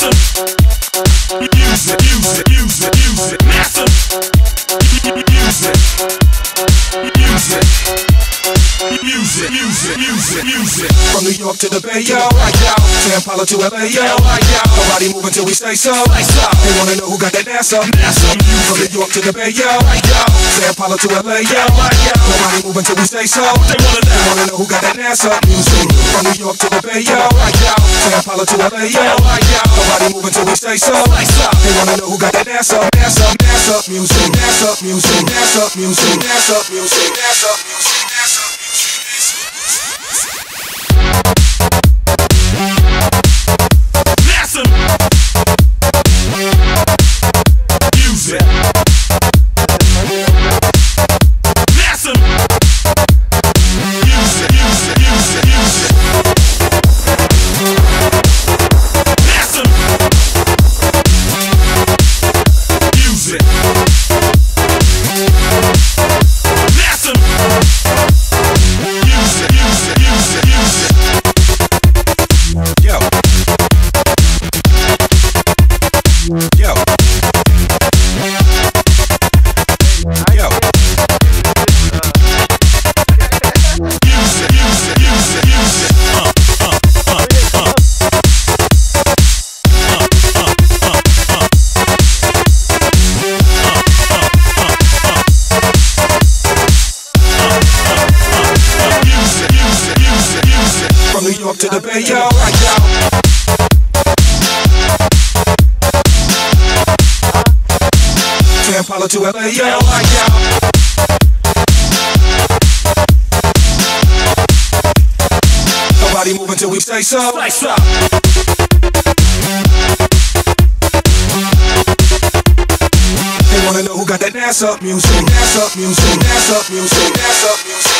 Music, music, music, music, massive. Music. To the LA, yo, like yo. Nobody move until we say so. They wanna know who got that ass up. From New York to the Bay, yo, like yo. Say Apollo to LA, yo, like yo. Nobody move until we say so. They wanna know, they wanna know who got that ass up. Music from New York to the Bay, yo, like yo. Say Apollo to LA, yo, like yo. Nobody move until we say so. They wanna know who got that ass up, ass up, ass up, music, ass up, music, ass up, music, ass up, music, ass up, music. to LA, yo, like yo. Nobody move until we say so. Slice up. They wanna know who got that ass up music, up music, up music, up music.